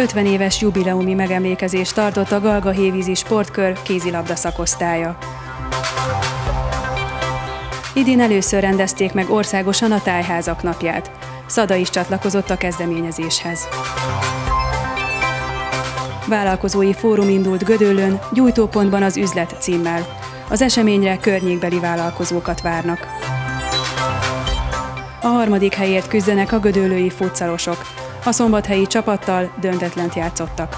50 éves jubileumi megemlékezést tartott a Galga Hévízi Sportkör kézilabda szakosztálya. Idén először rendezték meg országosan a tájházak napját. Szada is csatlakozott a kezdeményezéshez. Vállalkozói fórum indult Gödöllön, gyújtópontban az üzlet címmel. Az eseményre környékbeli vállalkozókat várnak. A harmadik helyért küzdenek a gödöllői futszalosok. A szombathelyi csapattal döntetlent játszottak.